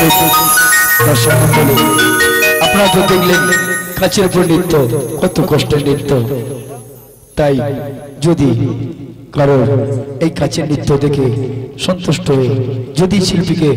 উপস্থিত দর্শক আপনারা তো দেখলেন কাছের উপর নৃত্য, কত কষ্টের নৃত্য। তাই যদি কারোর এই কাছের নৃত্য দেখে সন্তুষ্ট হয়ে যদি শিল্পীকে